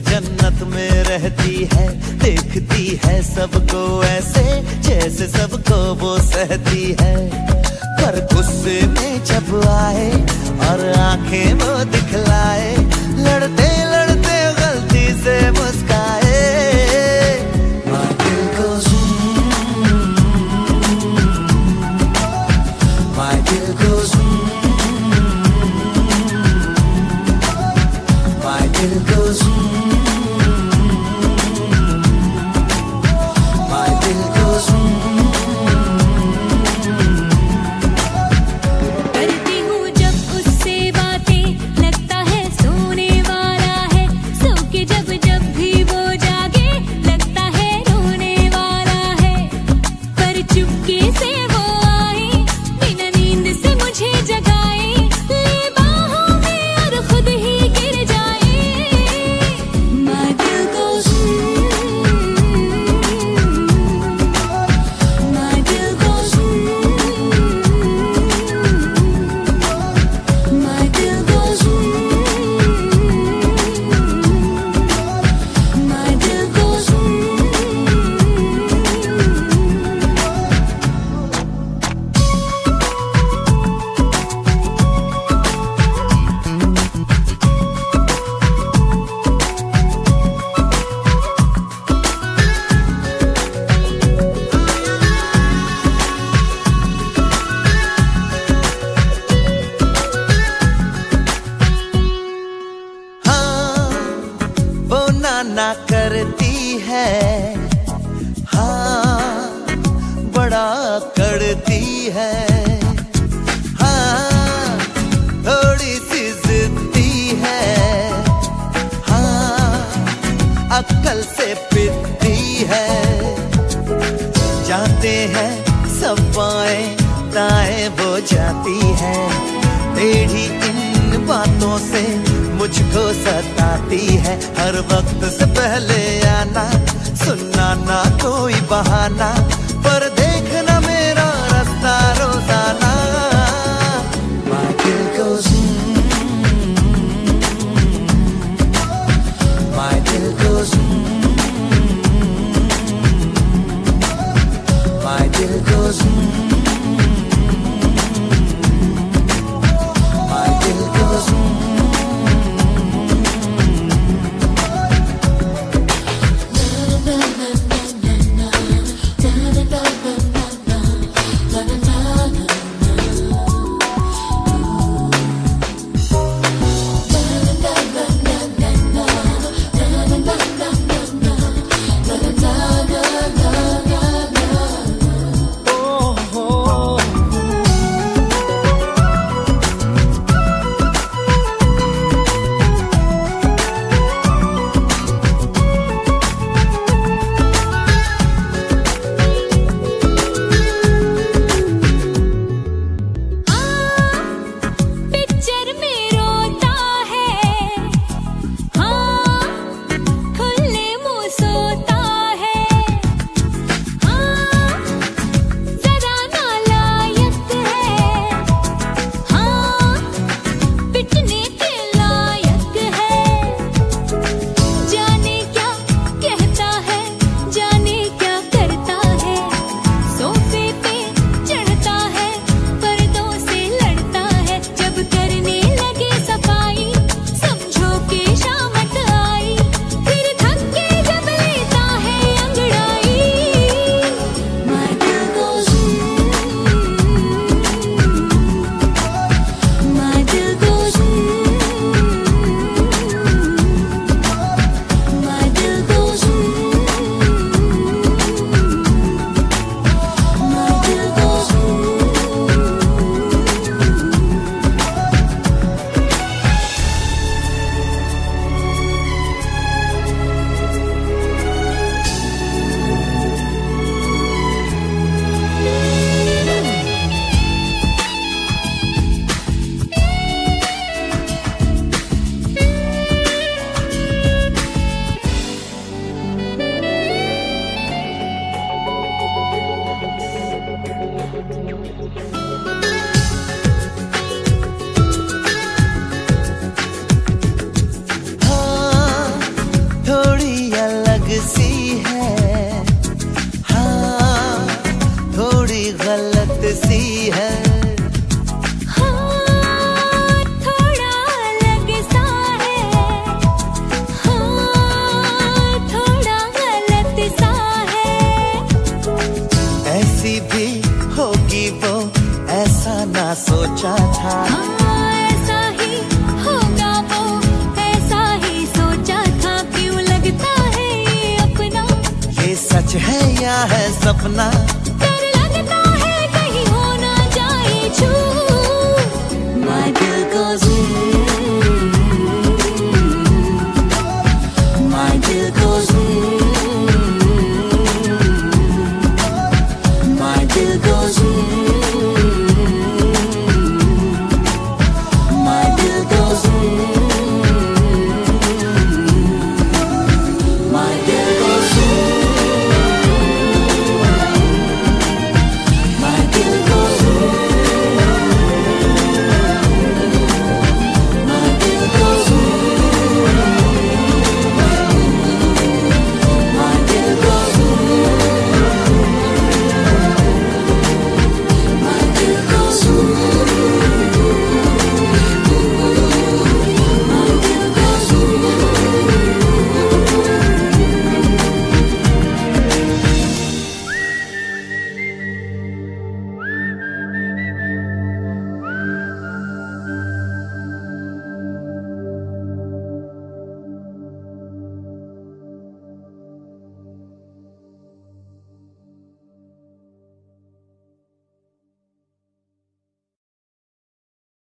जन्नत में रहती है, देखती है सबको ऐसे, जैसे सबको वो सहती है। पर गुस्से में जब आए और आँखें वो दिखलाए लड़ते लड़ते गलती से मुस्काए नाना करती है। हाँ बड़ा करती है। हाँ थोड़ी सी जिद्दी है। हाँ अक्कल से पिटती है। जाते हैं, सब बाएँ दाएँ वो जाती है। टेढ़ी सताती है हर वक्त से पहले आना सुनना ना कोई बहाना। सी है। हाँ थोड़ी गलत सी है। है या है सपना?